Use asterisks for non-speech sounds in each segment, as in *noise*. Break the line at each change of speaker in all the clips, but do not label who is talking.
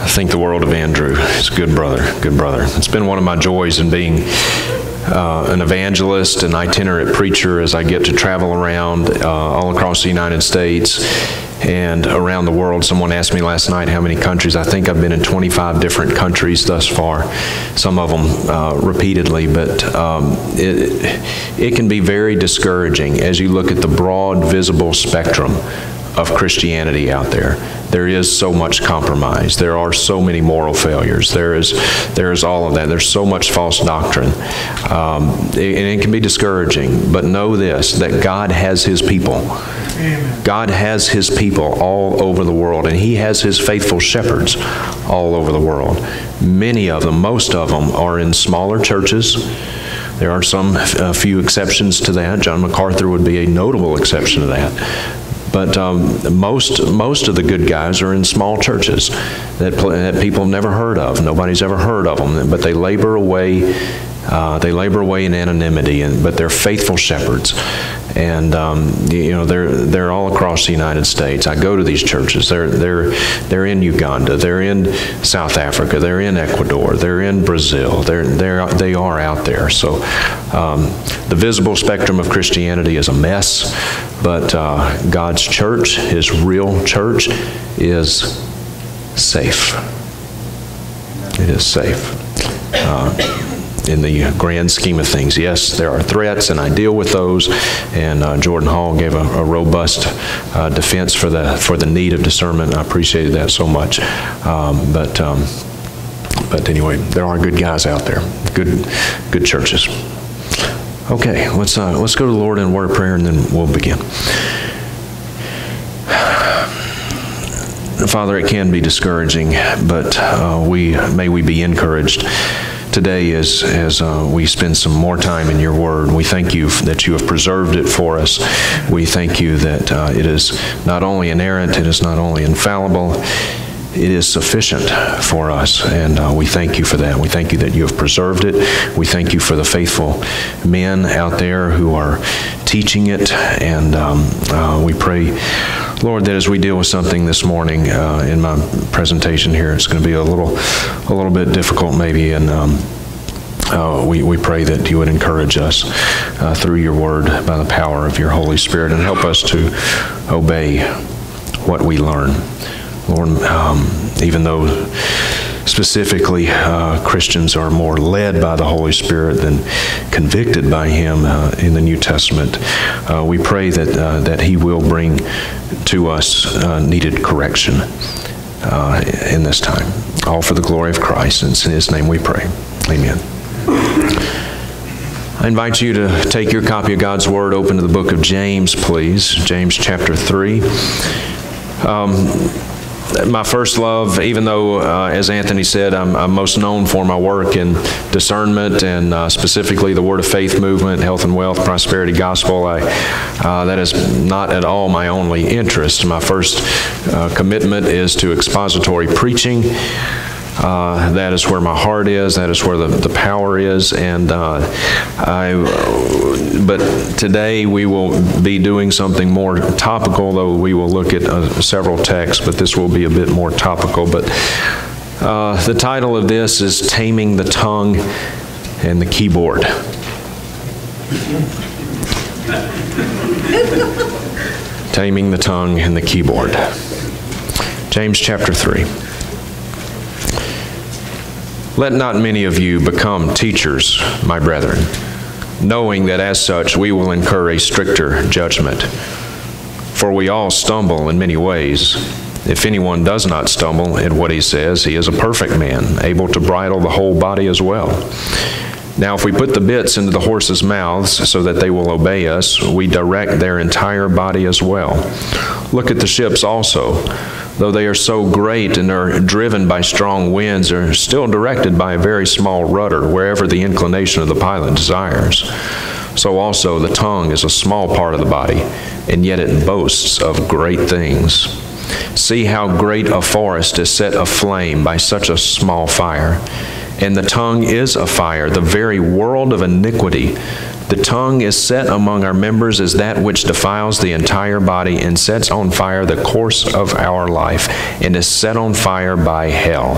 I think the world of Andrew. He's a good brother, good brother. It's been one of my joys in being uh, an evangelist, an itinerant preacher as I get to travel around uh, all across the United States and around the world. Someone asked me last night how many countries. I think I've been in 25 different countries thus far, some of them uh, repeatedly, but um, it, it can be very discouraging as you look at the broad, visible spectrum of Christianity out there. There is so much compromise. There are so many moral failures. There is, there is all of that. There's so much false doctrine. Um, and it can be discouraging. But know this that God has His people. God has His people all over the world, and He has His faithful shepherds all over the world. Many of them, most of them, are in smaller churches. There are some a few exceptions to that. John MacArthur would be a notable exception to that. But um, most most of the good guys are in small churches that, that people have never heard of. Nobody's ever heard of them, but they labor away. Uh, they labor away in anonymity, and, but they're faithful shepherds and um, you know they're they're all across the United States. I go to these churches. They're they're they're in Uganda. They're in South Africa. They're in Ecuador. They're in Brazil. They're they're they are out there. So um, the visible spectrum of Christianity is a mess, but uh, God's church, His real church, is safe. It is safe. Uh, in the grand scheme of things. Yes, there are threats, and I deal with those. And uh, Jordan Hall gave a, a robust uh, defense for the for the need of discernment. I appreciated that so much. Um, but um, but anyway, there are good guys out there, good good churches. Okay, let's uh, let's go to the Lord in word of prayer, and then we'll begin. *sighs* Father, it can be discouraging, but uh, we may we be encouraged today as, as uh, we spend some more time in your word. We thank you that you have preserved it for us. We thank you that uh, it is not only inerrant, it is not only infallible, it is sufficient for us, and uh, we thank you for that. We thank you that you have preserved it. We thank you for the faithful men out there who are teaching it, and um, uh, we pray, Lord, that as we deal with something this morning uh, in my presentation here, it's going to be a little, a little bit difficult maybe, and um, uh, we, we pray that you would encourage us uh, through your word by the power of your Holy Spirit and help us to obey what we learn. Lord, um, even though specifically uh, Christians are more led by the Holy Spirit than convicted by Him uh, in the New Testament, uh, we pray that, uh, that He will bring to us uh, needed correction uh, in this time. All for the glory of Christ. And it's in His name we pray. Amen. I invite you to take your copy of God's Word, open to the book of James, please. James chapter 3. Um, my first love, even though, uh, as Anthony said, I'm, I'm, most known for my work in discernment and uh, specifically the Word of Faith movement, health and wealth, prosperity gospel, I, uh, that is not at all my only interest. My first uh, commitment is to expository preaching. Uh, that is where my heart is. That is where the, the power is. And uh, I, but today we will be doing something more topical, though we will look at uh, several texts, but this will be a bit more topical. But uh, the title of this is Taming the Tongue and the Keyboard. *laughs* Taming the Tongue and the Keyboard. James chapter 3. Let not many of you become teachers, my brethren, knowing that as such we will incur a stricter judgment. For we all stumble in many ways. If anyone does not stumble in what he says, he is a perfect man, able to bridle the whole body as well. Now, if we put the bits into the horses' mouths so that they will obey us, we direct their entire body as well. Look at the ships also though they are so great and are driven by strong winds, are still directed by a very small rudder wherever the inclination of the pilot desires. So also the tongue is a small part of the body, and yet it boasts of great things. See how great a forest is set aflame by such a small fire. And the tongue is a fire, the very world of iniquity. The tongue is set among our members as that which defiles the entire body and sets on fire the course of our life, and is set on fire by hell.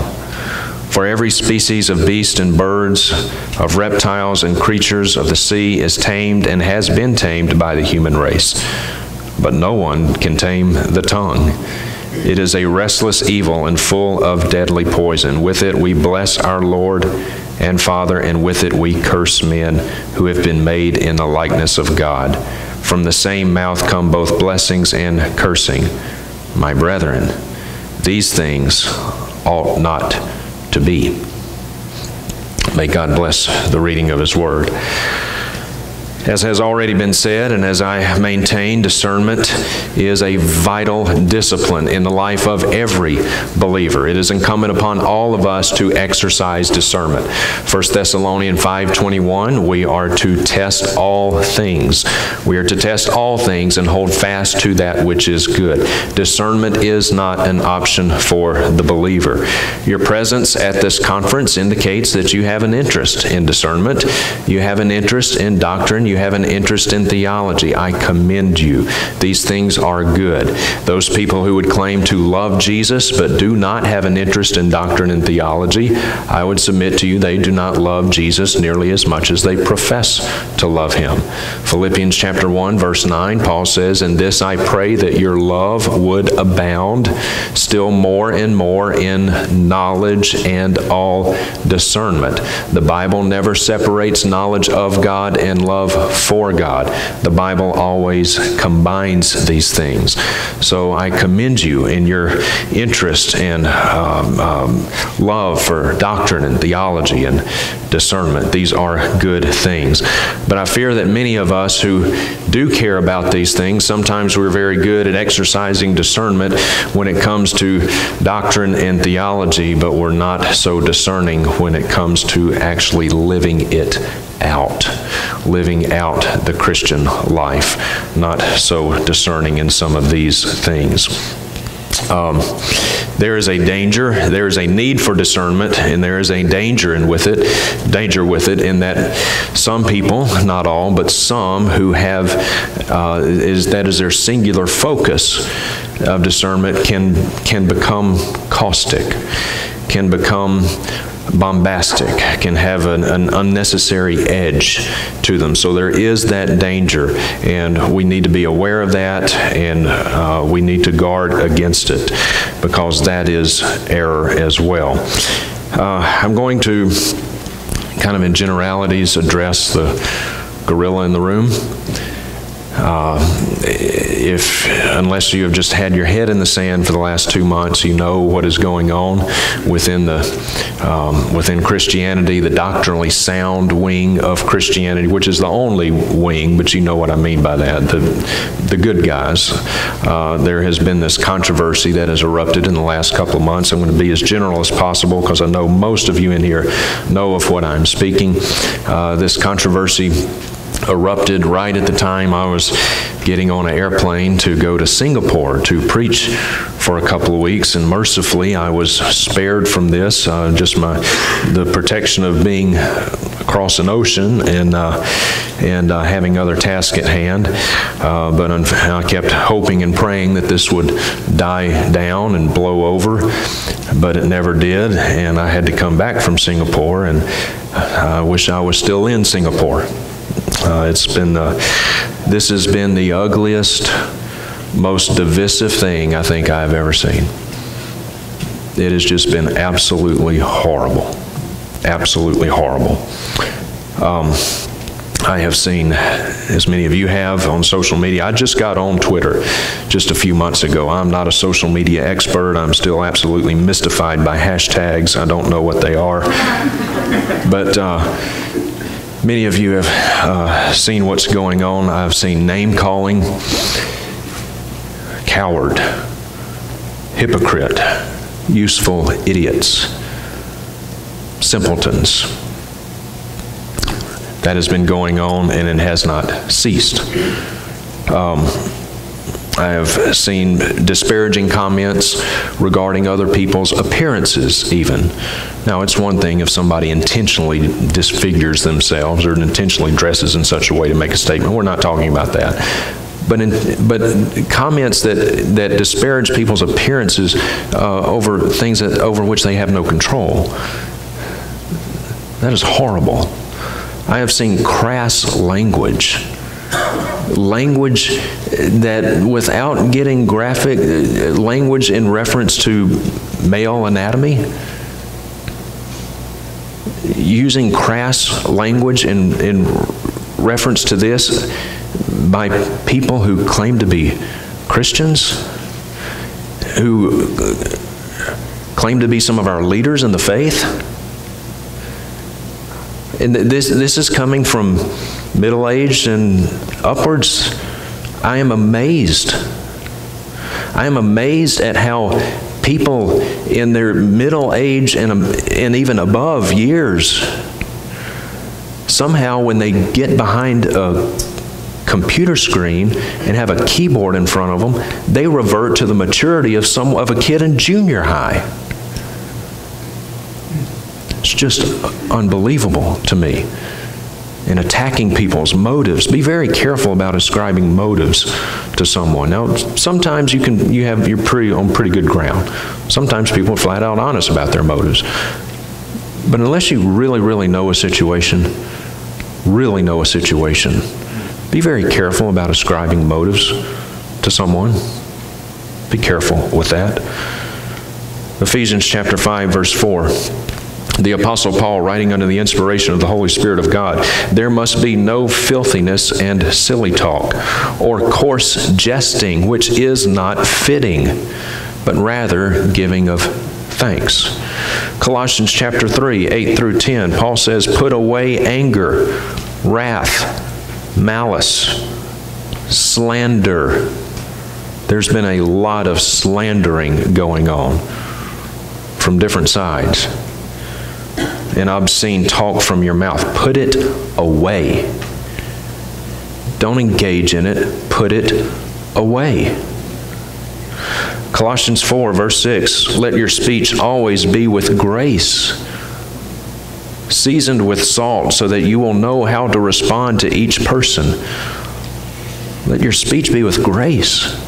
For every species of beast and birds, of reptiles and creatures of the sea is tamed and has been tamed by the human race. But no one can tame the tongue. It is a restless evil and full of deadly poison. With it we bless our Lord and Father, and with it we curse men who have been made in the likeness of God. From the same mouth come both blessings and cursing. My brethren, these things ought not to be. May God bless the reading of His Word. As has already been said, and as I maintain, discernment is a vital discipline in the life of every believer. It is incumbent upon all of us to exercise discernment. 1 Thessalonians 5.21, we are to test all things. We are to test all things and hold fast to that which is good. Discernment is not an option for the believer. Your presence at this conference indicates that you have an interest in discernment. You have an interest in doctrine you have an interest in theology. I commend you. These things are good. Those people who would claim to love Jesus but do not have an interest in doctrine and theology, I would submit to you they do not love Jesus nearly as much as they profess to love him. Philippians chapter 1 verse 9 Paul says, "In this I pray that your love would abound still more and more in knowledge and all discernment." The Bible never separates knowledge of God and love for God. The Bible always combines these things. So I commend you in your interest and um, um, love for doctrine and theology and discernment. These are good things. But I fear that many of us who do care about these things, sometimes we're very good at exercising discernment when it comes to doctrine and theology, but we're not so discerning when it comes to actually living it out, living out the Christian life, not so discerning in some of these things. Um, there is a danger, there is a need for discernment, and there is a danger in with it, danger with it, in that some people, not all, but some who have uh, is that is their singular focus of discernment can can become caustic, can become bombastic, can have an, an, unnecessary edge to them. So there is that danger, and we need to be aware of that, and uh, we need to guard against it because that is error as well. Uh, I'm going to kind of in generalities address the gorilla in the room. Uh, if unless you have just had your head in the sand for the last two months, you know what is going on within the um, within Christianity, the doctrinally sound wing of Christianity, which is the only wing, but you know what I mean by that. The the good guys. Uh, there has been this controversy that has erupted in the last couple of months. I'm going to be as general as possible because I know most of you in here know of what I'm speaking. Uh, this controversy erupted right at the time I was getting on an airplane to go to Singapore to preach for a couple of weeks, and mercifully I was spared from this. Uh, just my the protection of being across an ocean and uh, and uh, having other tasks at hand. Uh, but I kept hoping and praying that this would die down and blow over, but it never did, and I had to come back from Singapore, and I wish I was still in Singapore. Uh, it's been the, this has been the ugliest, most divisive thing I think I've ever seen. It has just been absolutely horrible. Absolutely horrible. Um, I have seen, as many of you have on social media, I just got on Twitter just a few months ago. I'm not a social media expert. I'm still absolutely mystified by hashtags. I don't know what they are. But uh, Many of you have uh, seen what's going on. I've seen name calling, coward, hypocrite, useful idiots, simpletons. That has been going on and it has not ceased. Um, I have seen disparaging comments regarding other people's appearances, even. Now, it's one thing if somebody intentionally disfigures themselves or intentionally dresses in such a way to make a statement. We're not talking about that. But, in, but comments that, that disparage people's appearances uh, over things that, over which they have no control, that is horrible. I have seen crass language language that without getting graphic uh, language in reference to male anatomy using crass language in, in reference to this by people who claim to be Christians, who uh, claim to be some of our leaders in the faith. And this, this is coming from middle aged and upwards. I am amazed. I am amazed at how people in their middle age and, um, and even above years, somehow when they get behind a computer screen and have a keyboard in front of them, they revert to the maturity of some of a kid in junior high. It's just unbelievable to me in attacking people's motives. Be very careful about ascribing motives to someone. Now, sometimes you can you have you're pretty on pretty good ground. Sometimes people are flat out honest about their motives. But unless you really, really know a situation, really know a situation, be very careful about ascribing motives to someone. Be careful with that. Ephesians chapter 5 verse 4 the Apostle Paul, writing under the inspiration of the Holy Spirit of God, there must be no filthiness and silly talk, or coarse jesting, which is not fitting, but rather giving of thanks. Colossians chapter 3, 8 through 10, Paul says, Put away anger, wrath, malice, slander. There's been a lot of slandering going on from different sides and obscene talk from your mouth. Put it away. Don't engage in it, put it away. Colossians 4, verse 6 Let your speech always be with grace, seasoned with salt, so that you will know how to respond to each person. Let your speech be with grace.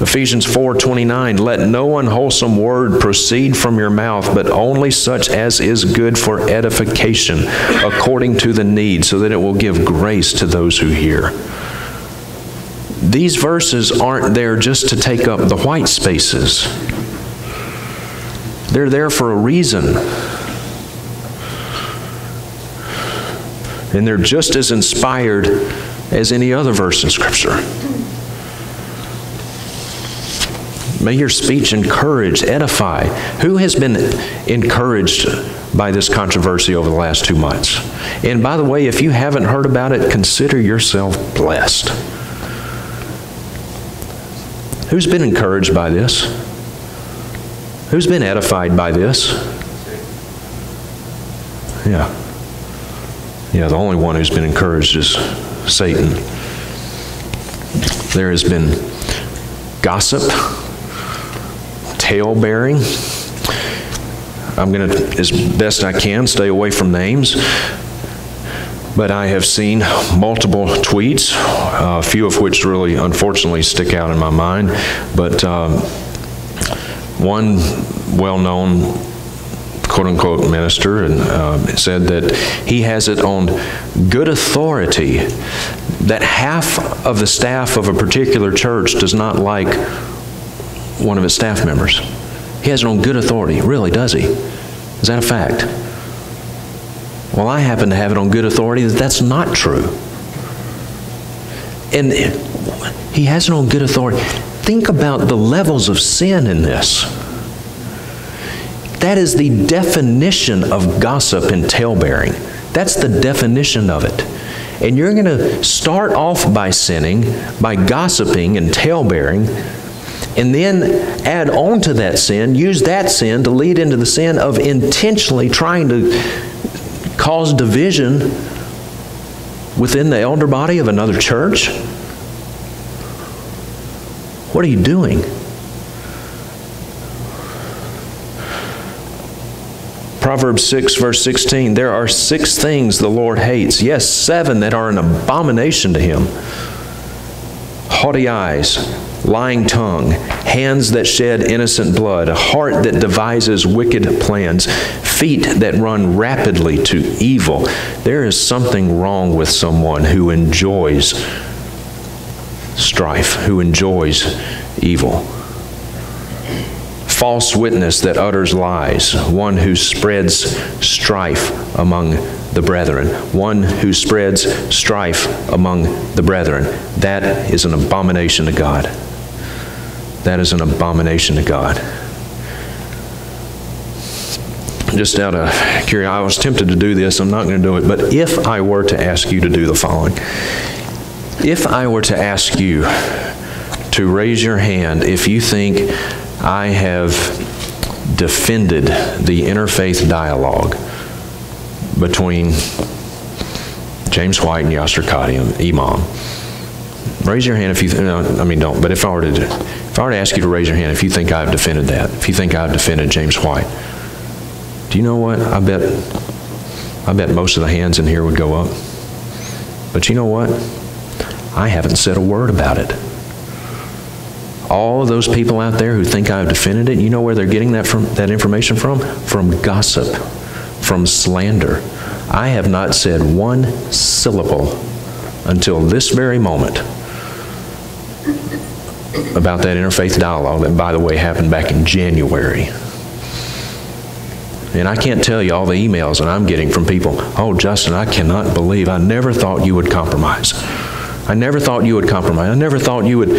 Ephesians 4:29 Let no unwholesome word proceed from your mouth but only such as is good for edification according to the need so that it will give grace to those who hear. These verses aren't there just to take up the white spaces. They're there for a reason. And they're just as inspired as any other verse in Scripture. May your speech encourage, edify. Who has been encouraged by this controversy over the last two months? And by the way, if you haven't heard about it, consider yourself blessed. Who's been encouraged by this? Who's been edified by this? Yeah. Yeah, the only one who's been encouraged is Satan. There has been gossip tale bearing. I'm going to, as best I can, stay away from names. But I have seen multiple tweets, uh, a few of which really unfortunately stick out in my mind. But um, one well known quote unquote minister and uh, said that he has it on good authority that half of the staff of a particular church does not like one of his staff members. He has on good authority. Really, does he? Is that a fact? Well, I happen to have it on good authority that that's not true. And he has it on good authority. Think about the levels of sin in this. That is the definition of gossip and talebearing. That's the definition of it. And you're going to start off by sinning, by gossiping and talebearing, and then add on to that sin, use that sin to lead into the sin of intentionally trying to cause division within the elder body of another church. What are you doing? Proverbs 6, verse 16 There are six things the Lord hates, yes, seven that are an abomination to him haughty eyes, lying tongue, hands that shed innocent blood, a heart that devises wicked plans, feet that run rapidly to evil. There is something wrong with someone who enjoys strife, who enjoys evil false witness that utters lies, one who spreads strife among the brethren, one who spreads strife among the brethren. That is an abomination to God. That is an abomination to God. Just out of curiosity, I was tempted to do this. I'm not going to do it. But if I were to ask you to do the following, if I were to ask you to raise your hand if you think I have defended the interfaith dialogue between James White and Yasir Qadhi, Imam. Raise your hand if you, no, I mean, don't, but if I were to, if I were to ask you to raise your hand if you think I've defended that, if you think I've defended James White, do you know what? I bet, I bet most of the hands in here would go up. But you know what? I haven't said a word about it all of those people out there who think I've defended it, you know where they're getting that from that information from? From gossip, from slander. I have not said one syllable until this very moment about that interfaith dialogue that, by the way, happened back in January. And I can't tell you all the emails that I'm getting from people. Oh, Justin, I cannot believe. I never thought you would compromise. I never thought you would compromise. I never thought you would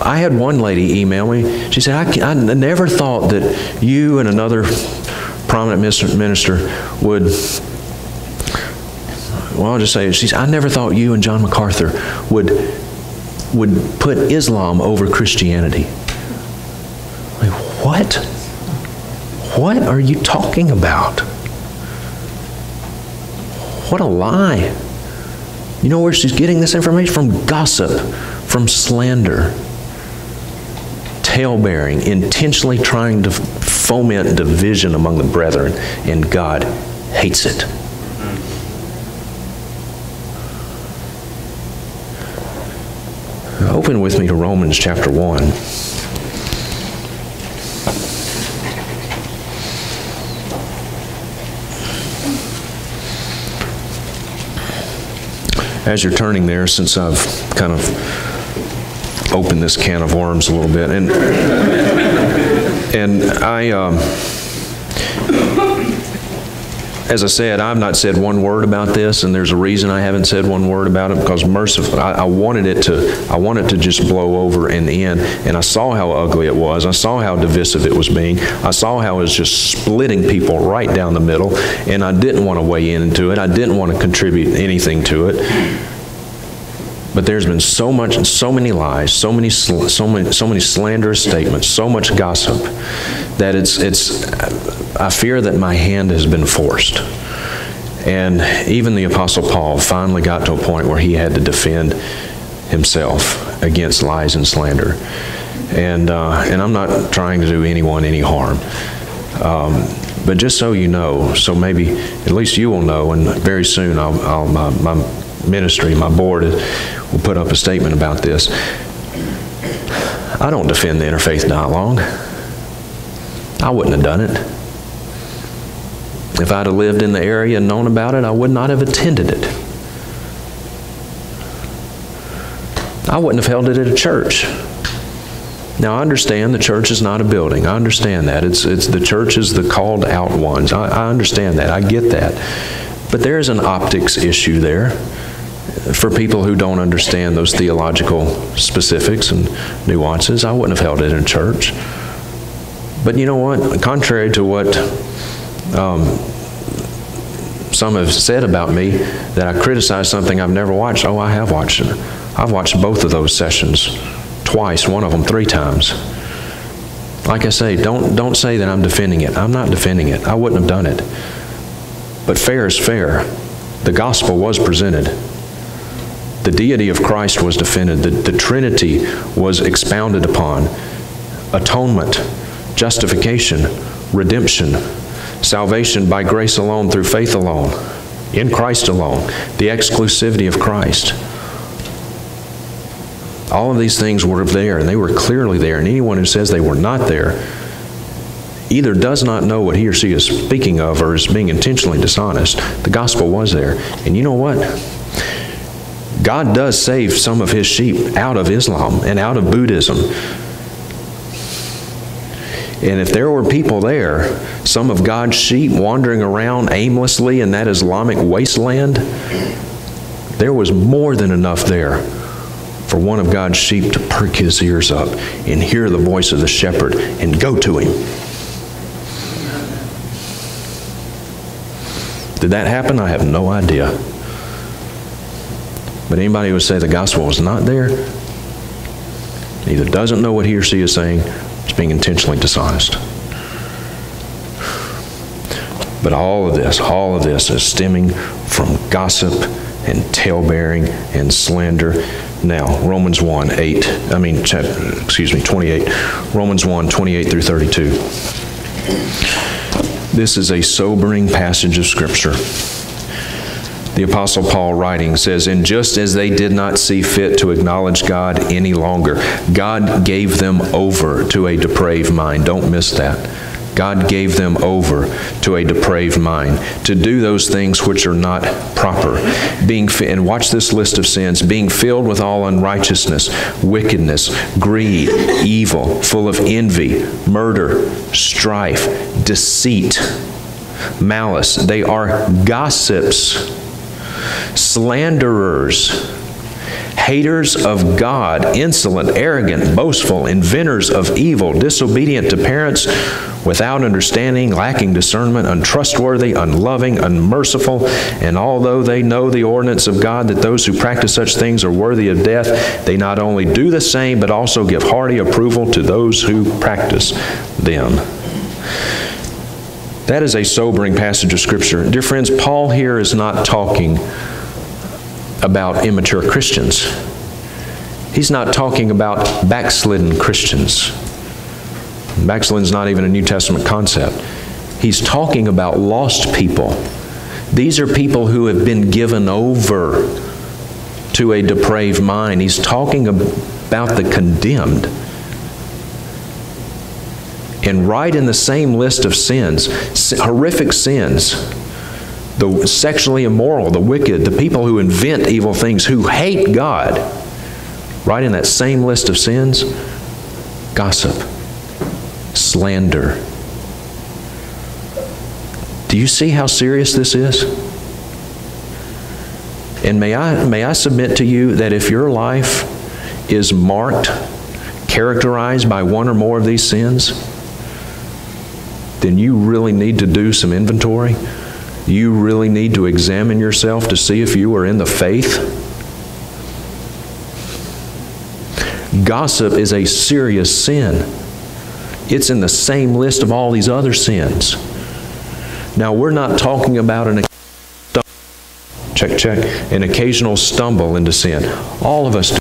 I had one lady email me. She said, I, I never thought that you and another prominent minister would, well, I'll just say, she said, I never thought you and John MacArthur would, would put Islam over Christianity. Like, what? What are you talking about? What a lie. You know where she's getting this information? From gossip, from slander talebearing, intentionally trying to foment division among the brethren, and God hates it. Open with me to Romans chapter 1. As you're turning there, since I've kind of opened this can of worms a little bit. And, and I, um, as I said, I've not said one word about this, and there's a reason I haven't said one word about it because mercifully, I, I, wanted it to, I wanted to just blow over in the end, and I saw how ugly it was. I saw how divisive it was being. I saw how it was just splitting people right down the middle, and I didn't want to weigh in into it. I didn't want to contribute anything to it. But there's been so much, and so many lies, so many, so many, so many slanderous statements, so much gossip that it's, it's. I fear that my hand has been forced. And even the Apostle Paul finally got to a point where he had to defend himself against lies and slander. And, uh, and I'm not trying to do anyone any harm. Um, but just so you know, so maybe at least you will know, and very soon I'll, I'll my, my ministry, my board, put up a statement about this. I don't defend the interfaith dialogue. I wouldn't have done it. If I'd have lived in the area and known about it, I would not have attended it. I wouldn't have held it at a church. Now, I understand the church is not a building. I understand that. It's, it's the church is the called out ones. I, I understand that. I get that. But there's an optics issue there for people who don't understand those theological specifics and nuances, I wouldn't have held it in church. But you know what? Contrary to what um, some have said about me, that I criticize something I've never watched. Oh, I have watched it. I've watched both of those sessions twice, one of them three times. Like I say, don't, don't say that I'm defending it. I'm not defending it. I wouldn't have done it. But fair is fair. The gospel was presented. The deity of Christ was defended. The, the Trinity was expounded upon. Atonement, justification, redemption, salvation by grace alone, through faith alone, in Christ alone, the exclusivity of Christ. All of these things were there, and they were clearly there. And anyone who says they were not there either does not know what he or she is speaking of or is being intentionally dishonest. The gospel was there. And you know what? God does save some of his sheep out of Islam and out of Buddhism. And if there were people there, some of God's sheep wandering around aimlessly in that Islamic wasteland, there was more than enough there for one of God's sheep to perk his ears up and hear the voice of the shepherd and go to him. Did that happen? I have no idea. But anybody who would say the gospel was not there either doesn't know what he or she is saying, is being intentionally dishonest. But all of this, all of this is stemming from gossip and talebearing and slander. Now, Romans 1, 8, I mean, excuse me, 28. Romans 1, 28 through 32. This is a sobering passage of Scripture. The Apostle Paul writing says, And just as they did not see fit to acknowledge God any longer, God gave them over to a depraved mind. Don't miss that. God gave them over to a depraved mind to do those things which are not proper. Being and watch this list of sins: being filled with all unrighteousness, wickedness, greed, evil, full of envy, murder, strife, deceit, malice. They are gossips, slanderers haters of God, insolent, arrogant, boastful, inventors of evil, disobedient to parents, without understanding, lacking discernment, untrustworthy, unloving, unmerciful, and although they know the ordinance of God that those who practice such things are worthy of death, they not only do the same, but also give hearty approval to those who practice them. That is a sobering passage of Scripture. Dear friends, Paul here is not talking about immature Christians. He's not talking about backslidden Christians. Backslidden's not even a New Testament concept. He's talking about lost people. These are people who have been given over to a depraved mind. He's talking about the condemned. And right in the same list of sins, horrific sins, the sexually immoral, the wicked, the people who invent evil things, who hate God, right in that same list of sins, gossip, slander. Do you see how serious this is? And may I, may I submit to you that if your life is marked, characterized by one or more of these sins, then you really need to do some inventory you really need to examine yourself to see if you are in the faith. Gossip is a serious sin. It's in the same list of all these other sins. Now, we're not talking about an check check an occasional stumble into sin. All of us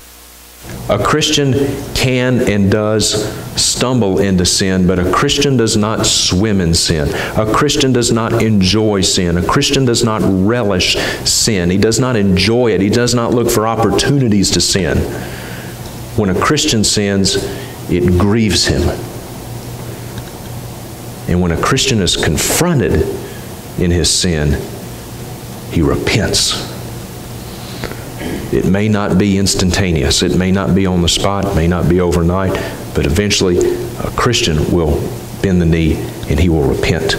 a Christian can and does stumble into sin, but a Christian does not swim in sin. A Christian does not enjoy sin. A Christian does not relish sin. He does not enjoy it. He does not look for opportunities to sin. When a Christian sins, it grieves him. And when a Christian is confronted in his sin, he repents. It may not be instantaneous, it may not be on the spot, it may not be overnight, but eventually a Christian will bend the knee and he will repent.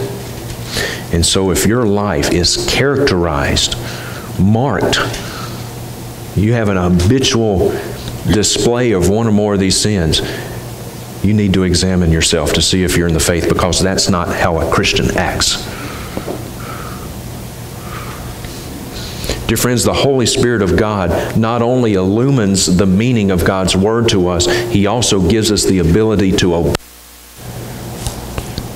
And so if your life is characterized, marked, you have an habitual display of one or more of these sins, you need to examine yourself to see if you're in the faith because that's not how a Christian acts. Dear friends, the Holy Spirit of God not only illumines the meaning of God's Word to us, He also gives us the ability to obey.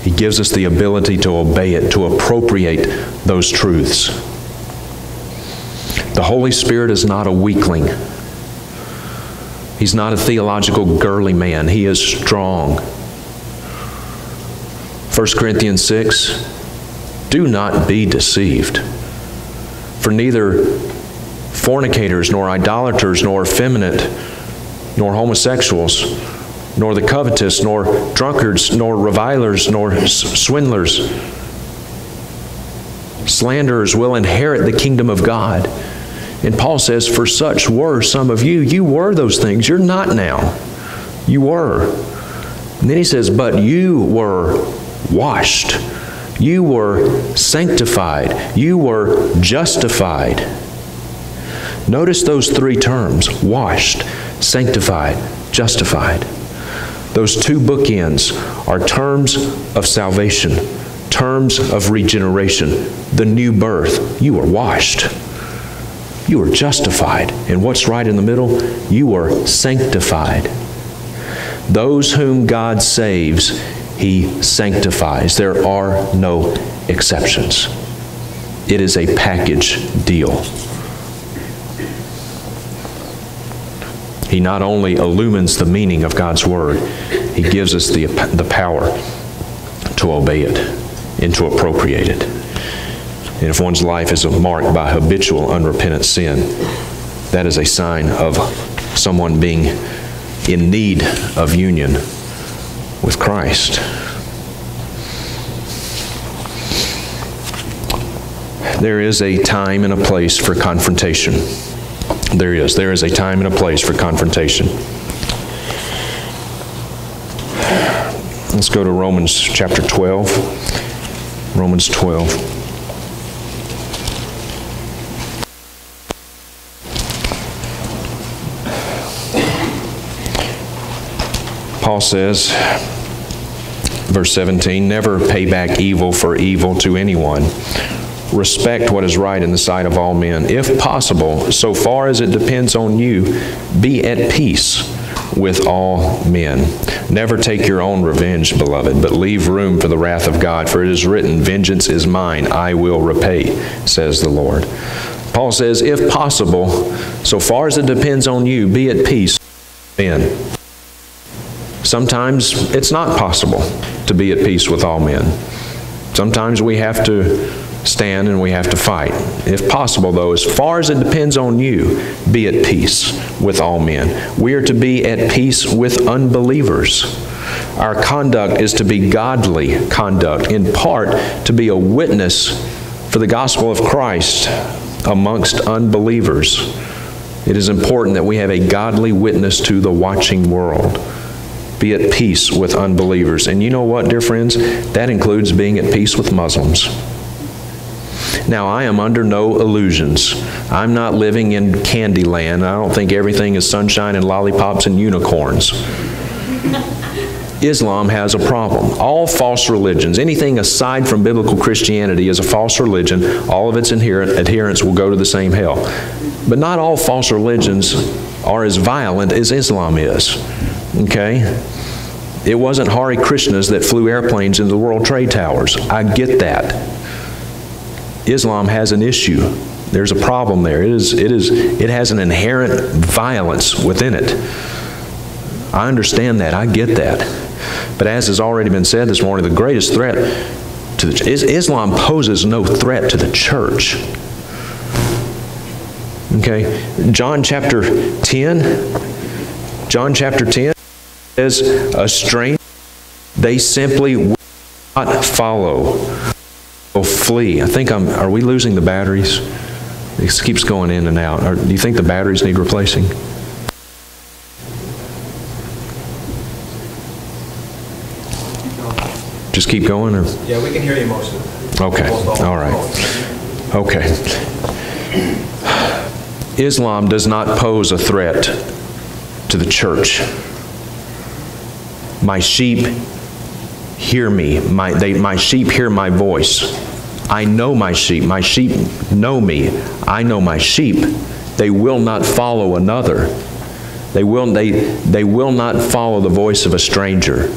He gives us the ability to obey it, to appropriate those truths. The Holy Spirit is not a weakling. He's not a theological girly man. He is strong. 1 Corinthians 6 Do not be deceived. For neither fornicators, nor idolaters, nor effeminate, nor homosexuals, nor the covetous, nor drunkards, nor revilers, nor swindlers, slanderers will inherit the kingdom of God. And Paul says, For such were some of you. You were those things. You're not now. You were. And then he says, But you were washed. You were sanctified. You were justified. Notice those three terms washed, sanctified, justified. Those two bookends are terms of salvation, terms of regeneration, the new birth. You are washed. You are justified. And what's right in the middle? You are sanctified. Those whom God saves, He sanctifies. There are no exceptions. It is a package deal. He not only illumines the meaning of God's Word, He gives us the, the power to obey it and to appropriate it. And if one's life is marked by habitual unrepentant sin, that is a sign of someone being in need of union with Christ. There is a time and a place for confrontation. There is. There is a time and a place for confrontation. Let's go to Romans chapter 12. Romans 12. Paul says, verse 17, never pay back evil for evil to anyone. Respect what is right in the sight of all men. If possible, so far as it depends on you, be at peace with all men. Never take your own revenge, beloved, but leave room for the wrath of God, for it is written, Vengeance is mine, I will repay, says the Lord. Paul says, if possible, so far as it depends on you, be at peace with men. Sometimes it's not possible to be at peace with all men. Sometimes we have to stand and we have to fight. If possible, though, as far as it depends on you, be at peace with all men. We are to be at peace with unbelievers. Our conduct is to be godly conduct, in part to be a witness for the gospel of Christ amongst unbelievers. It is important that we have a godly witness to the watching world be at peace with unbelievers. And you know what, dear friends? That includes being at peace with Muslims. Now, I am under no illusions. I'm not living in Candyland. I don't think everything is sunshine and lollipops and unicorns. Islam has a problem. All false religions, anything aside from biblical Christianity, is a false religion. All of its adherents will go to the same hell. But not all false religions are as violent as Islam is. Okay? It wasn't Hare Krishnas that flew airplanes into the World Trade Towers. I get that. Islam has an issue. There's a problem there. It, is, it, is, it has an inherent violence within it. I understand that. I get that. But as has already been said this morning, the greatest threat to the Islam poses no threat to the church. Okay? John chapter 10. John chapter 10 says a stranger, they simply will not follow or flee. I think I'm, are we losing the batteries? This keeps going in and out. Do you think the batteries need replacing? Just keep going? Or?
Yeah, we can hear you most of
it. Okay, all right. Okay. Islam does not pose a threat to the church. My sheep hear me. My, they, my sheep hear my voice. I know my sheep. My sheep know me. I know my sheep. They will not follow another. They will, they, they will not follow the voice of a stranger.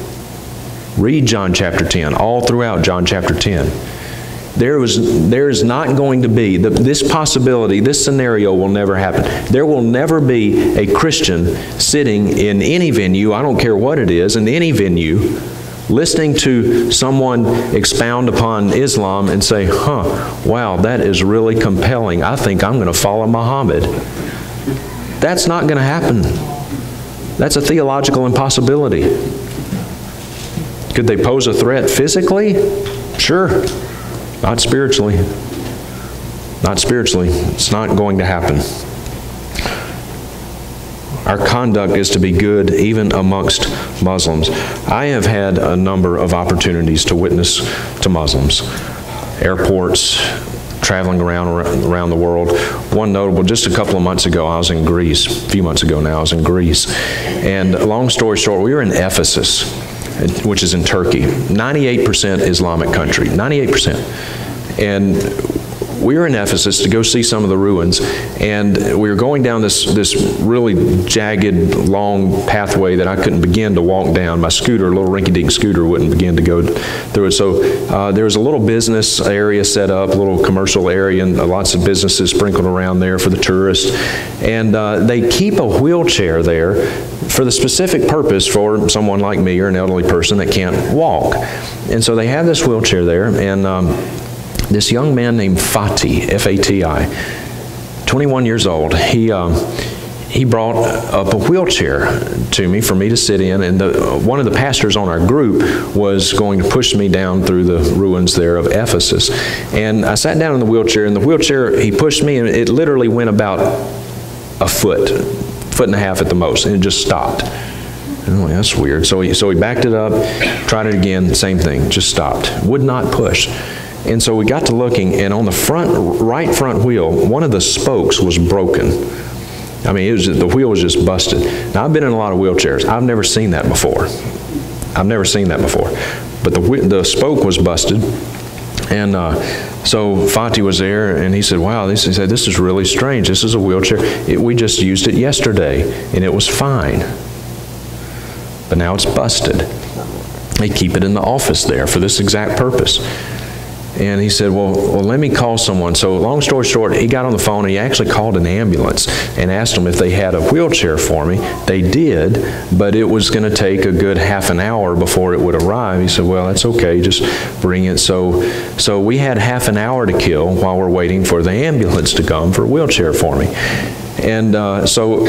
Read John chapter 10, all throughout John chapter 10. There, was, there is not going to be, the, this possibility, this scenario will never happen. There will never be a Christian sitting in any venue, I don't care what it is, in any venue, listening to someone expound upon Islam and say, huh, wow, that is really compelling. I think I'm going to follow Muhammad. That's not going to happen. That's a theological impossibility. Could they pose a threat physically? Sure. Not spiritually. Not spiritually. It's not going to happen. Our conduct is to be good even amongst Muslims. I have had a number of opportunities to witness to Muslims. Airports, traveling around around the world. One notable, just a couple of months ago, I was in Greece. A few months ago now, I was in Greece. And long story short, we were in Ephesus, which is in Turkey. 98% Islamic country, 98%. And we were in Ephesus to go see some of the ruins, and we were going down this, this really jagged, long pathway that I couldn't begin to walk down. My scooter, a little rinky-dink scooter, wouldn't begin to go through it. So uh, there was a little business area set up, a little commercial area, and lots of businesses sprinkled around there for the tourists. And uh, they keep a wheelchair there for the specific purpose for someone like me or an elderly person that can't walk. And so they have this wheelchair there, and um, this young man named Fati, F-A-T-I, 21 years old, he, um, he brought up a wheelchair to me for me to sit in, and the, one of the pastors on our group was going to push me down through the ruins there of Ephesus. And I sat down in the wheelchair, and the wheelchair, he pushed me, and it literally went about a foot, foot and a half at the most, and it just stopped. Oh, that's weird. So he, so he backed it up, tried it again, same thing, just stopped. Would not push. And so we got to looking, and on the front, right front wheel, one of the spokes was broken. I mean, it was the wheel was just busted. Now I've been in a lot of wheelchairs. I've never seen that before. I've never seen that before. But the the spoke was busted, and uh, so Fati was there, and he said, "Wow," he said, "This is really strange. This is a wheelchair. It, we just used it yesterday, and it was fine, but now it's busted." They keep it in the office there for this exact purpose. And he said, well, well, let me call someone. So long story short, he got on the phone and he actually called an ambulance and asked them if they had a wheelchair for me. They did, but it was going to take a good half an hour before it would arrive. He said, well, that's okay, just bring it. So, so we had half an hour to kill while we're waiting for the ambulance to come for a wheelchair for me. And uh, so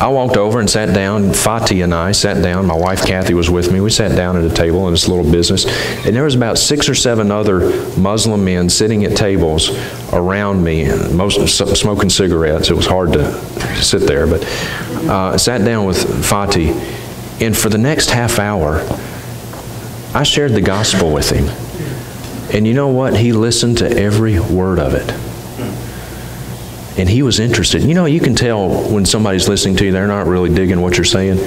I walked over and sat down. Fati and I sat down. My wife Kathy was with me. We sat down at a table in this little business, and there was about six or seven other Muslim men sitting at tables around me, most smoking cigarettes. It was hard to sit there, but uh, sat down with Fati, and for the next half hour, I shared the gospel with him. And you know what? He listened to every word of it and he was interested. You know, you can tell when somebody's listening to you, they're not really digging what you're saying.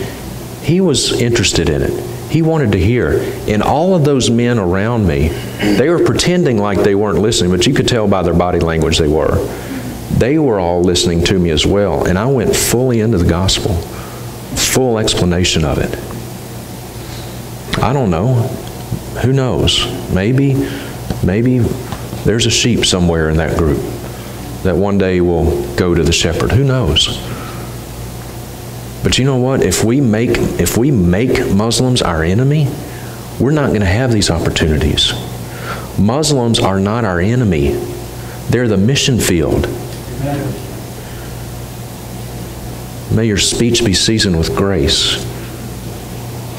He was interested in it. He wanted to hear. And all of those men around me, they were pretending like they weren't listening, but you could tell by their body language they were. They were all listening to me as well. And I went fully into the gospel, full explanation of it. I don't know. Who knows? Maybe, maybe there's a sheep somewhere in that group that one day will go to the shepherd. Who knows? But you know what? If we make if we make Muslims our enemy, we're not going to have these opportunities. Muslims are not our enemy. They're the mission field. May your speech be seasoned with grace.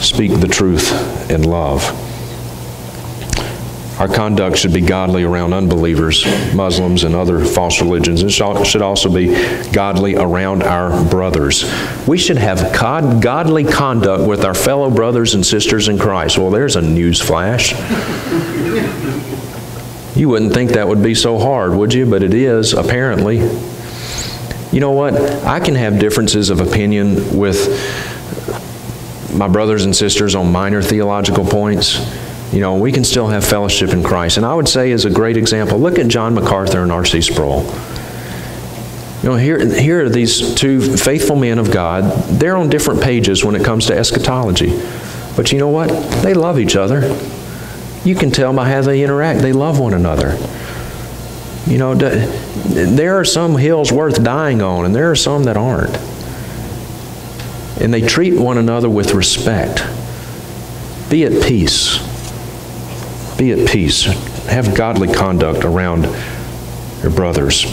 Speak the truth in love. Our conduct should be godly around unbelievers, Muslims, and other false religions. It should also be godly around our brothers. We should have godly conduct with our fellow brothers and sisters in Christ. Well, there's a news flash. You wouldn't think that would be so hard, would you? But it is, apparently. You know what? I can have differences of opinion with my brothers and sisters on minor theological points you know, we can still have fellowship in Christ. And I would say, as a great example, look at John MacArthur and R.C. Sproul. You know, here, here are these two faithful men of God. They're on different pages when it comes to eschatology. But you know what? They love each other. You can tell by how they interact. They love one another. You know, there are some hills worth dying on, and there are some that aren't. And they treat one another with respect. Be at peace. Be at peace. Have godly conduct around your brothers.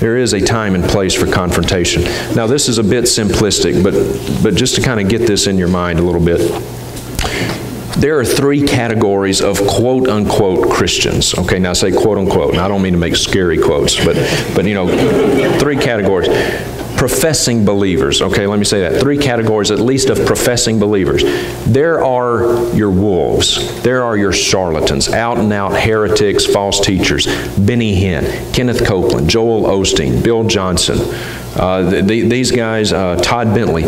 There is a time and place for confrontation. Now, this is a bit simplistic, but, but just to kind of get this in your mind a little bit there are three categories of quote unquote Christians. Okay, now say quote unquote, and I don't mean to make scary quotes, but, but you know, three categories. Professing believers, okay, let me say that. Three categories at least of professing believers. There are your wolves, there are your charlatans, out and out heretics, false teachers. Benny Hinn, Kenneth Copeland, Joel Osteen, Bill Johnson. Uh, the, these guys, uh, Todd Bentley,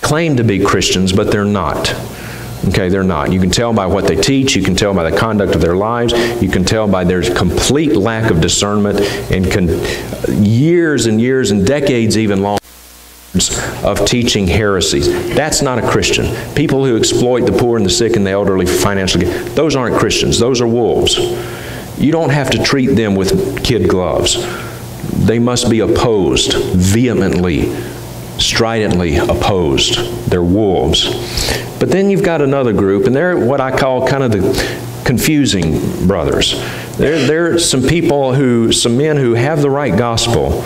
claim to be Christians, but they're not. Okay, they're not. You can tell by what they teach, you can tell by the conduct of their lives, you can tell by their complete lack of discernment and con- years and years and decades even long of teaching heresies. That's not a Christian. People who exploit the poor and the sick and the elderly financially, those aren't Christians. Those are wolves. You don't have to treat them with kid gloves. They must be opposed vehemently, stridently opposed. They're wolves. But then you've got another group, and they're what I call kind of the confusing brothers. There, are some people who, some men who have the right gospel,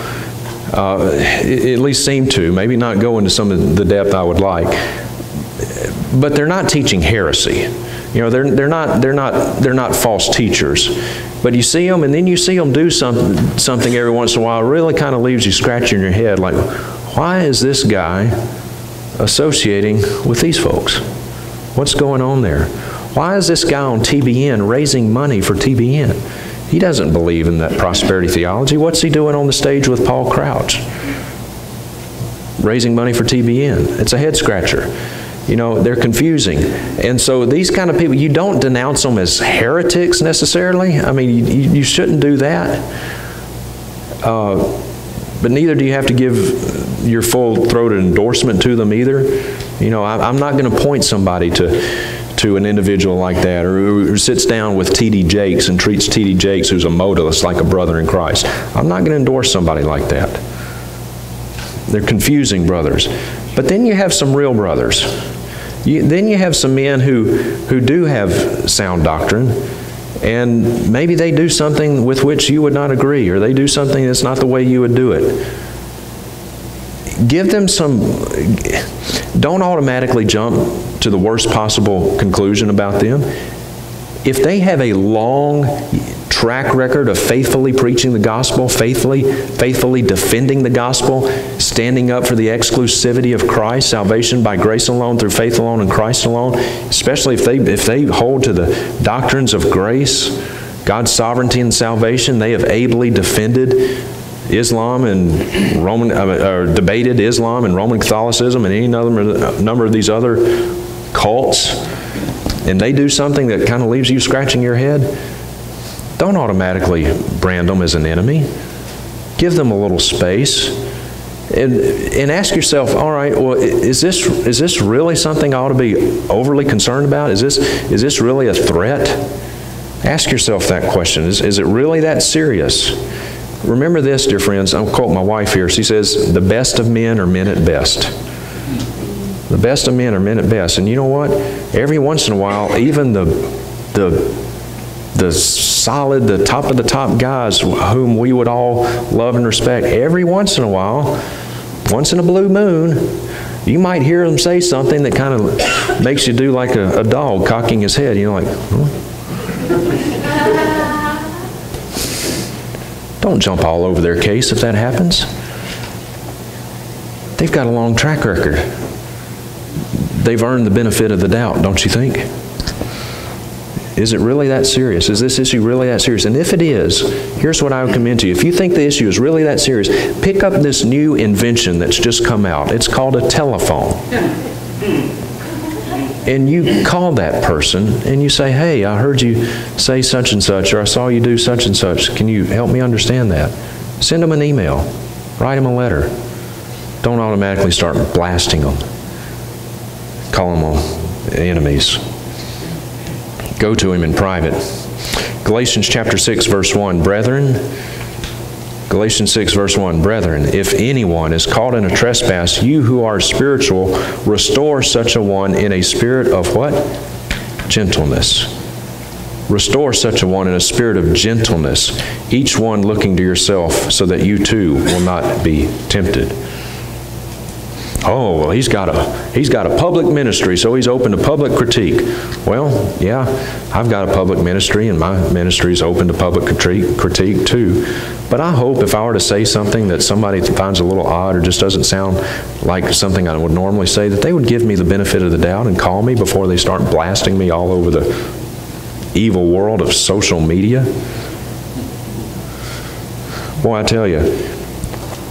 uh, at least seem to, maybe not go into some of the depth I would like, but they're not teaching heresy. You know, they're, they're, not, they're, not, they're not false teachers. But you see them, and then you see them do something, something every once in a while, really kind of leaves you scratching your head like, why is this guy associating with these folks? What's going on there? Why is this guy on TBN raising money for TBN? He doesn't believe in that prosperity theology. What's he doing on the stage with Paul Crouch? Raising money for TBN. It's a head scratcher. You know, they're confusing. And so these kind of people, you don't denounce them as heretics necessarily. I mean, you, you shouldn't do that. Uh, but neither do you have to give your full-throated endorsement to them either. You know, I, am not going to point somebody to to an individual like that, or who sits down with T.D. Jakes and treats T.D. Jakes, who's a modalist, like a brother in Christ. I'm not going to endorse somebody like that. They're confusing brothers. But then you have some real brothers. You, then you have some men who, who do have sound doctrine, and maybe they do something with which you would not agree, or they do something that's not the way you would do it. Give them some, don't automatically jump to the worst possible conclusion about them. If they have a long track record of faithfully preaching the gospel, faithfully, faithfully defending the gospel, standing up for the exclusivity of Christ, salvation by grace alone, through faith alone, and Christ alone, especially if they, if they hold to the doctrines of grace, God's sovereignty and salvation, they have ably defended Islam and Roman, uh, or debated Islam and Roman Catholicism and any number, number of these other cults, and they do something that kind of leaves you scratching your head, don't automatically brand them as an enemy. Give them a little space. And, and ask yourself, all right, well, is this, is this really something I ought to be overly concerned about? Is this, is this really a threat? Ask yourself that question. Is, is it really that serious? Remember this, dear friends. I'll quote my wife here. She says, The best of men are men at best. The best of men are men at best. And you know what? Every once in a while, even the, the the solid, the top of the top guys whom we would all love and respect, every once in a while, once in a blue moon, you might hear them say something that kind of makes you do like a, a dog cocking his head. You're like, don't jump all over their case if that happens. They've got a long track record. They've earned the benefit of the doubt, don't you think? Is it really that serious? Is this issue really that serious? And if it is, here's what I would commend to you. If you think the issue is really that serious, pick up this new invention that's just come out. It's called a telephone. And you call that person and you say, hey, I heard you say such and such, or I saw you do such and such. Can you help me understand that? Send them an email. Write them a letter. Don't automatically start blasting them. Call them enemies. Go to him in private. Galatians chapter 6 verse 1, brethren, Galatians 6, verse 1 Brethren, if anyone is caught in a trespass, you who are spiritual, restore such a one in a spirit of what? Gentleness. Restore such a one in a spirit of gentleness, each one looking to yourself, so that you too will not be tempted. Oh, well, he's got a he's got a public ministry, so he's open to public critique. Well, yeah, I've got a public ministry, and my ministry is open to public critique, critique too. But I hope if I were to say something that somebody finds a little odd or just doesn't sound like something I would normally say, that they would give me the benefit of the doubt and call me before they start blasting me all over the evil world of social media. Boy, I tell you,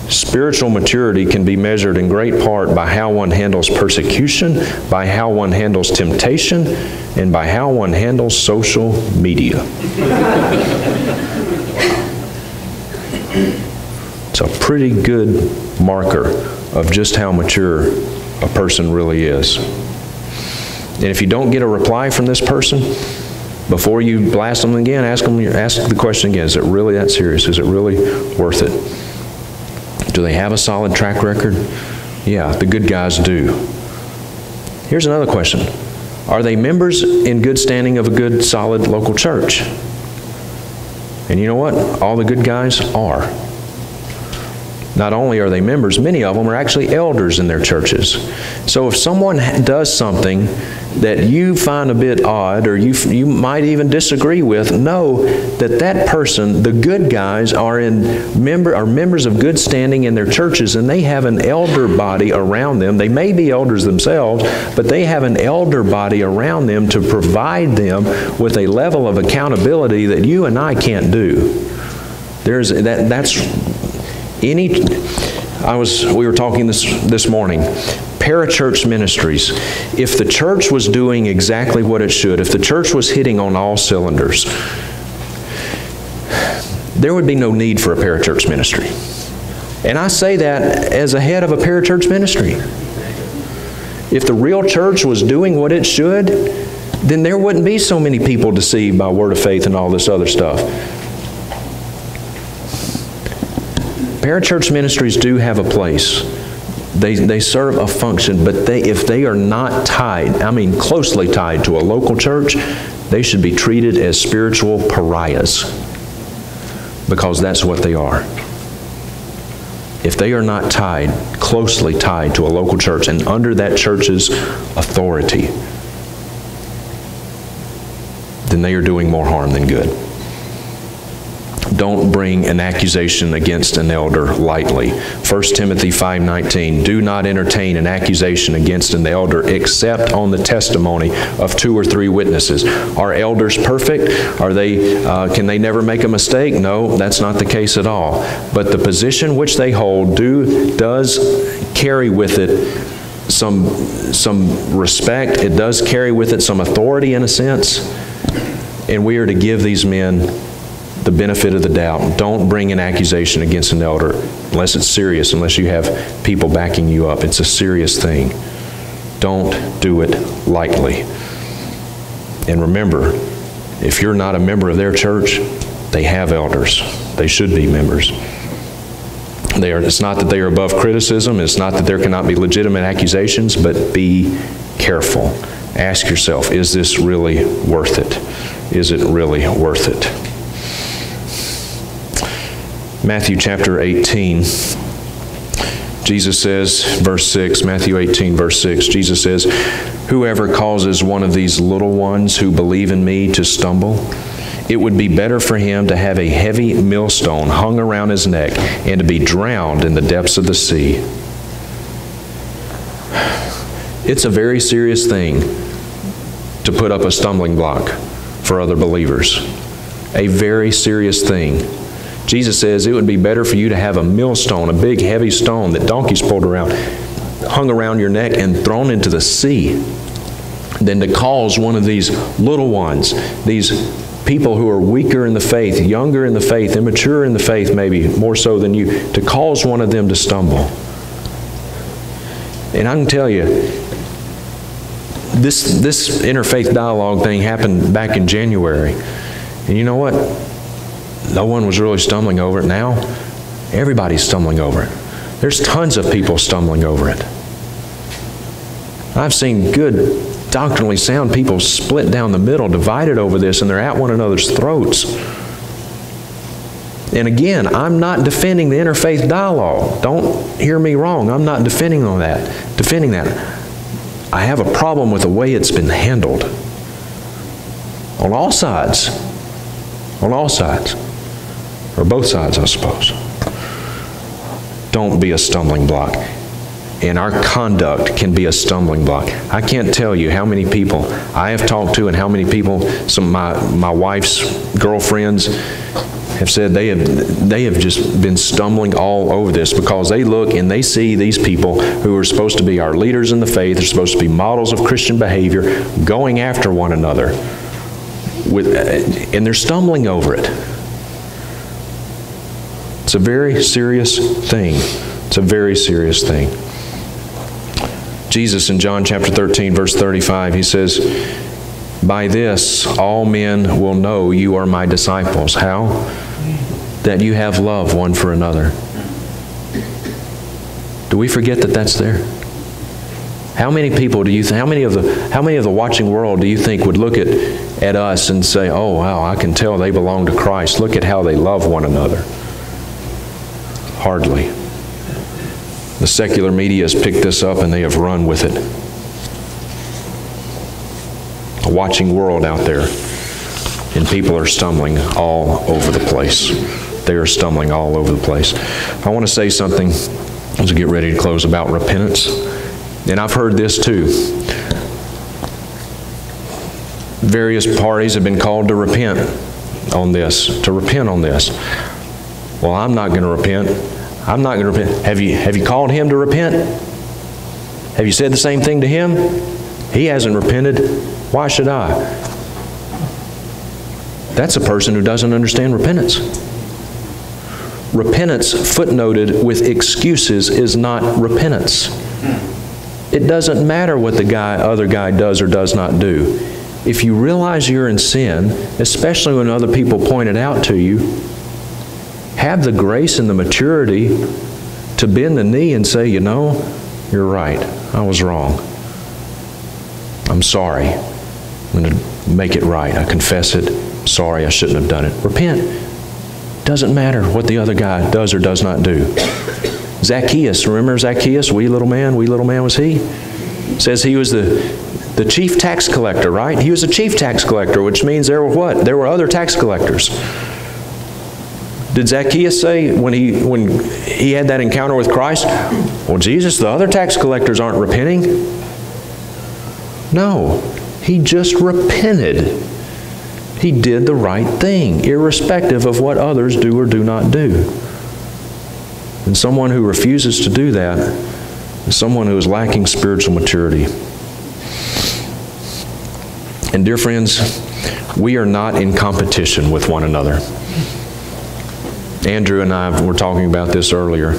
Spiritual maturity can be measured in great part by how one handles persecution, by how one handles temptation, and by how one handles social media. it's a pretty good marker of just how mature a person really is. And if you don't get a reply from this person, before you blast them again, ask them ask the question again, is it really that serious? Is it really worth it? Do they have a solid track record? Yeah, the good guys do. Here's another question Are they members in good standing of a good, solid local church? And you know what? All the good guys are. Not only are they members, many of them are actually elders in their churches. So if someone does something that you find a bit odd or you, you might even disagree with, know that that person, the good guys, are, in member, are members of good standing in their churches and they have an elder body around them. They may be elders themselves, but they have an elder body around them to provide them with a level of accountability that you and I can't do. There's that, that's any, I was, we were talking this, this morning, parachurch ministries. If the church was doing exactly what it should, if the church was hitting on all cylinders, there would be no need for a parachurch ministry. And I say that as a head of a parachurch ministry. If the real church was doing what it should, then there wouldn't be so many people deceived by word of faith and all this other stuff. Parachurch ministries do have a place. They, they serve a function, but they, if they are not tied, I mean closely tied to a local church, they should be treated as spiritual pariahs because that's what they are. If they are not tied, closely tied to a local church and under that church's authority, then they are doing more harm than good don't bring an accusation against an elder lightly. 1 Timothy 5:19 Do not entertain an accusation against an elder except on the testimony of two or three witnesses. Are elders perfect? Are they uh, can they never make a mistake? No, that's not the case at all. But the position which they hold do does carry with it some some respect. It does carry with it some authority in a sense. And we are to give these men the benefit of the doubt. Don't bring an accusation against an elder unless it's serious, unless you have people backing you up. It's a serious thing. Don't do it lightly. And remember, if you're not a member of their church, they have elders. They should be members. They are, it's not that they are above criticism, it's not that there cannot be legitimate accusations, but be careful. Ask yourself, is this really worth it? Is it really worth it? Matthew chapter 18. Jesus says, verse 6, Matthew 18, verse 6, Jesus says, Whoever causes one of these little ones who believe in me to stumble, it would be better for him to have a heavy millstone hung around his neck and to be drowned in the depths of the sea. It's a very serious thing to put up a stumbling block for other believers. A very serious thing. Jesus says it would be better for you to have a millstone, a big heavy stone that donkeys pulled around, hung around your neck and thrown into the sea, than to cause one of these little ones, these people who are weaker in the faith, younger in the faith, immature in the faith, maybe more so than you, to cause one of them to stumble. And I can tell you, this, this interfaith dialogue thing happened back in January. And you know what? No one was really stumbling over it. Now, everybody's stumbling over it. There's tons of people stumbling over it. I've seen good, doctrinally sound people split down the middle, divided over this, and they're at one another's throats. And again, I'm not defending the interfaith dialogue. Don't hear me wrong. I'm not defending on that. Defending that. I have a problem with the way it's been handled. On all sides. On all sides. Or both sides, I suppose. Don't be a stumbling block. And our conduct can be a stumbling block. I can't tell you how many people I have talked to and how many people, some of my, my wife's girlfriends, have said they have, they have just been stumbling all over this because they look and they see these people who are supposed to be our leaders in the faith, they're supposed to be models of Christian behavior, going after one another. With, and they're stumbling over it. It's a very serious thing. It's a very serious thing. Jesus in John chapter 13, verse 35, he says, By this all men will know you are my disciples. How? that you have love one for another. Do we forget that that's there? How many people do you think, how many of the, how many of the watching world do you think would look at, at us and say, oh, wow, I can tell they belong to Christ. Look at how they love one another. Hardly. The secular media has picked this up and they have run with it. A watching world out there, and people are stumbling all over the place they are stumbling all over the place. I want to say something as we get ready to close about repentance. And I've heard this too. Various parties have been called to repent on this, to repent on this. Well, I'm not going to repent. I'm not going to repent. Have you, have you called him to repent? Have you said the same thing to him? He hasn't repented. Why should I? That's a person who doesn't understand repentance. Repentance, footnoted with excuses, is not repentance. It doesn't matter what the guy, other guy does or does not do. If you realize you're in sin, especially when other people point it out to you, have the grace and the maturity to bend the knee and say, you know, you're right. I was wrong. I'm sorry. I'm going to make it right. I confess it. Sorry, I shouldn't have done it. Repent. Doesn't matter what the other guy does or does not do. Zacchaeus, remember Zacchaeus, wee little man, wee little man was he? Says he was the, the chief tax collector, right? He was a chief tax collector, which means there were what? There were other tax collectors. Did Zacchaeus say when he when he had that encounter with Christ, "Well, Jesus, the other tax collectors aren't repenting"? No. He just repented he did the right thing, irrespective of what others do or do not do. And someone who refuses to do that is someone who is lacking spiritual maturity. And, dear friends, we are not in competition with one another. Andrew and I were talking about this earlier.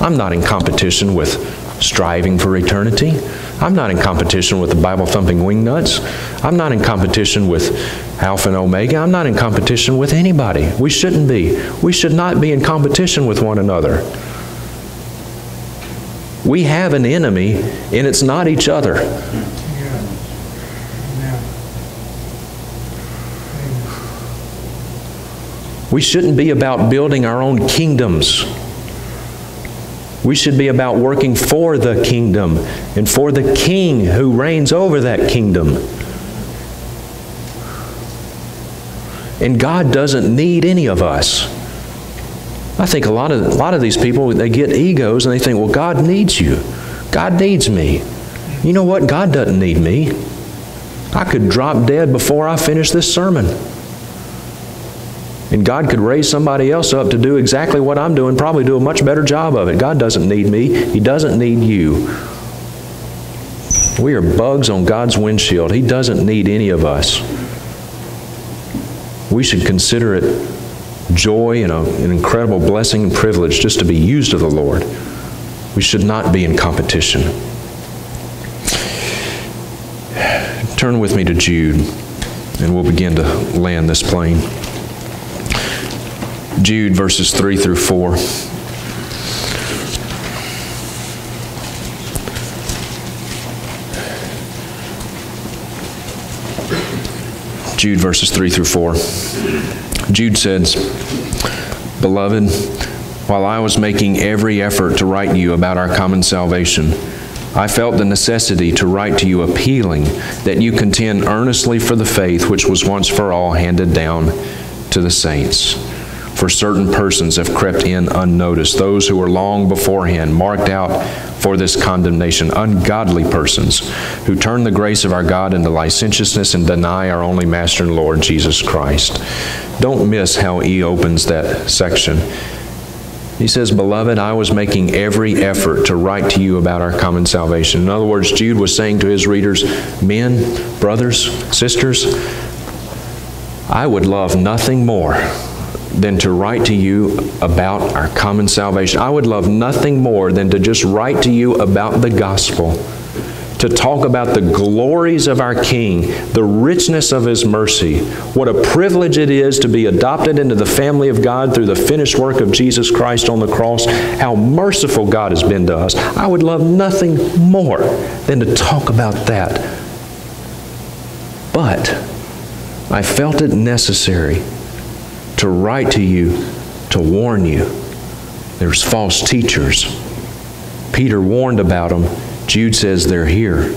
I'm not in competition with striving for eternity. I'm not in competition with the Bible thumping wingnuts. I'm not in competition with Alpha and Omega. I'm not in competition with anybody. We shouldn't be. We should not be in competition with one another. We have an enemy, and it's not each other. We shouldn't be about building our own kingdoms. We should be about working for the kingdom and for the king who reigns over that kingdom. And God doesn't need any of us. I think a lot of a lot of these people they get egos and they think, "Well, God needs you. God needs me." You know what? God doesn't need me. I could drop dead before I finish this sermon. And God could raise somebody else up to do exactly what I'm doing, probably do a much better job of it. God doesn't need me, He doesn't need you. We are bugs on God's windshield. He doesn't need any of us. We should consider it joy and a, an incredible blessing and privilege just to be used of the Lord. We should not be in competition. Turn with me to Jude, and we'll begin to land this plane. Jude verses 3 through 4. Jude verses 3 through 4. Jude says, Beloved, while I was making every effort to write you about our common salvation, I felt the necessity to write to you appealing that you contend earnestly for the faith which was once for all handed down to the saints. For certain persons have crept in unnoticed, those who were long beforehand marked out for this condemnation, ungodly persons who turn the grace of our God into licentiousness and deny our only Master and Lord Jesus Christ. Don't miss how he opens that section. He says, Beloved, I was making every effort to write to you about our common salvation. In other words, Jude was saying to his readers, Men, brothers, sisters, I would love nothing more than to write to you about our common salvation. I would love nothing more than to just write to you about the gospel, to talk about the glories of our King, the richness of His mercy. What a privilege it is to be adopted into the family of God through the finished work of Jesus Christ on the cross. How merciful God has been to us. I would love nothing more than to talk about that. But I felt it necessary to write to you to warn you. There's false teachers. Peter warned about them. Jude says they're here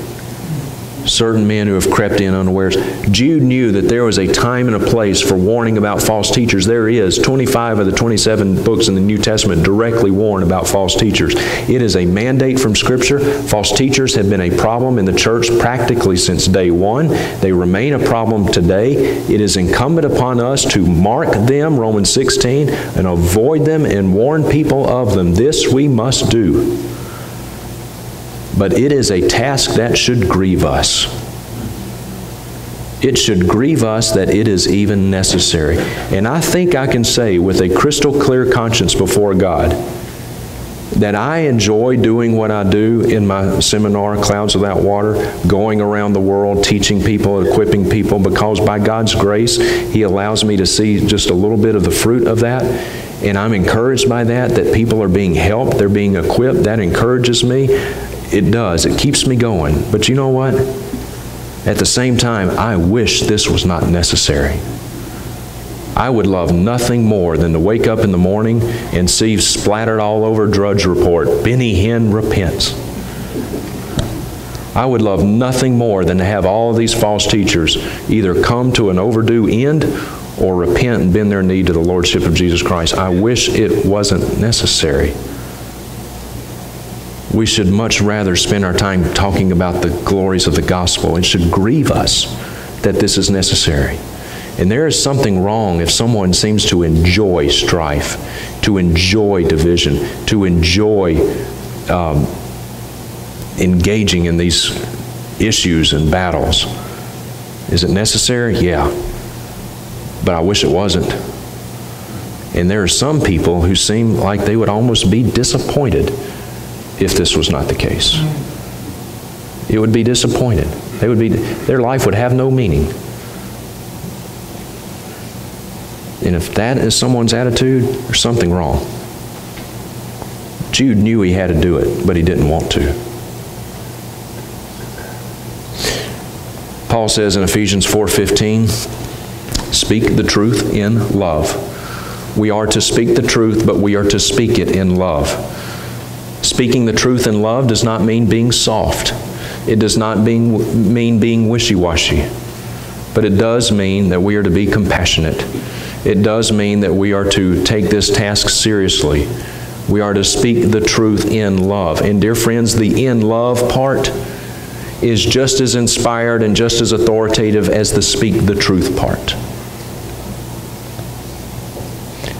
certain men who have crept in unawares. Jude knew that there was a time and a place for warning about false teachers. There is. 25 of the 27 books in the New Testament directly warn about false teachers. It is a mandate from Scripture. False teachers have been a problem in the church practically since day one. They remain a problem today. It is incumbent upon us to mark them, Romans 16, and avoid them and warn people of them. This we must do but it is a task that should grieve us. It should grieve us that it is even necessary. And I think I can say with a crystal clear conscience before God that I enjoy doing what I do in my seminar, Clouds Without Water, going around the world teaching people, equipping people, because by God's grace, He allows me to see just a little bit of the fruit of that. And I'm encouraged by that, that people are being helped, they're being equipped. That encourages me. It does. It keeps me going. But you know what? At the same time, I wish this was not necessary. I would love nothing more than to wake up in the morning and see splattered all over Drudge Report, Benny Hinn repents. I would love nothing more than to have all these false teachers either come to an overdue end or repent and bend their knee to the Lordship of Jesus Christ. I wish it wasn't necessary we should much rather spend our time talking about the glories of the gospel. It should grieve us that this is necessary. And there is something wrong if someone seems to enjoy strife, to enjoy division, to enjoy um, engaging in these issues and battles. Is it necessary? Yeah. But I wish it wasn't. And there are some people who seem like they would almost be disappointed if this was not the case. It would be disappointed. They would be, their life would have no meaning. And if that is someone's attitude, there's something wrong. Jude knew he had to do it, but he didn't want to. Paul says in Ephesians 4:15, "Speak the truth in love." We are to speak the truth, but we are to speak it in love. Speaking the truth in love does not mean being soft. It does not being, mean being wishy washy. But it does mean that we are to be compassionate. It does mean that we are to take this task seriously. We are to speak the truth in love. And, dear friends, the in love part is just as inspired and just as authoritative as the speak the truth part.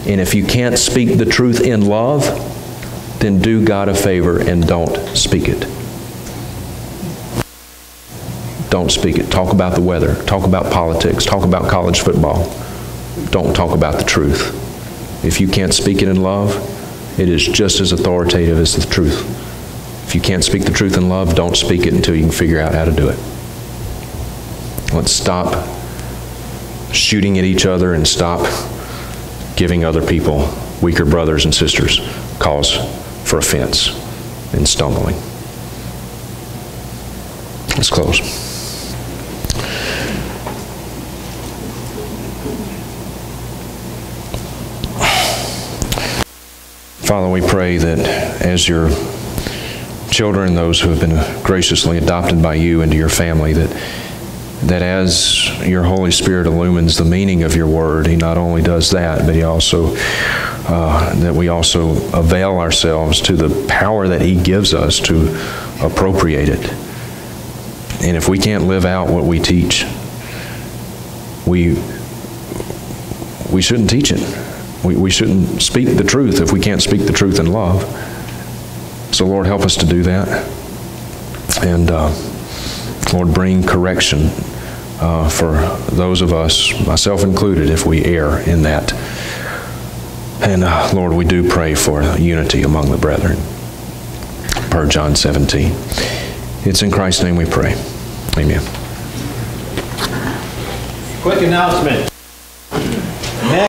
And if you can't speak the truth in love, then do God a favor and don't speak it. Don't speak it. Talk about the weather. Talk about politics. Talk about college football. Don't talk about the truth. If you can't speak it in love, it is just as authoritative as the truth. If you can't speak the truth in love, don't speak it until you can figure out how to do it. Let's stop shooting at each other and stop giving other people, weaker brothers and sisters, cause for offense and stumbling. Let's close. Father, we pray that as your children, those who have been graciously adopted by you into your family, that that as your Holy Spirit illumines the meaning of your word, He not only does that, but He also uh, that we also avail ourselves to the power that He gives us to appropriate it. And if we can't live out what we teach, we we shouldn't teach it. We, we shouldn't speak the truth if we can't speak the truth in love. So, Lord, help us to do that. And, uh, Lord, bring correction uh, for those of us, myself included, if we err in that. And, uh, Lord, we do pray for unity among the brethren, per John 17. It's in Christ's name we pray. Amen.
Quick announcement.